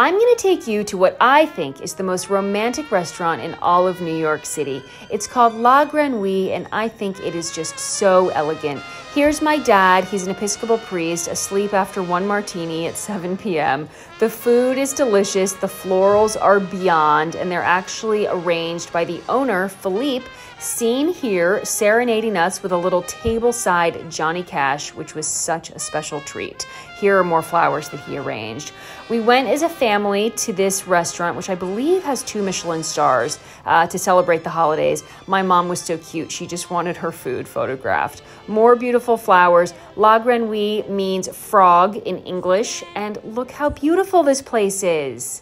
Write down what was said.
I'm going to take you to what I think is the most romantic restaurant in all of New York City. It's called La Grenouille, and I think it is just so elegant. Here's my dad. He's an Episcopal priest, asleep after one martini at 7 p.m. The food is delicious, the florals are beyond, and they're actually arranged by the owner, Philippe, seen here serenading us with a little tableside Johnny Cash, which was such a special treat. Here are more flowers that he arranged. We went as a family to this restaurant, which I believe has two Michelin stars, uh, to celebrate the holidays. My mom was so cute, she just wanted her food photographed. More beautiful flowers. La Grenouille means frog in English, and look how beautiful this place is.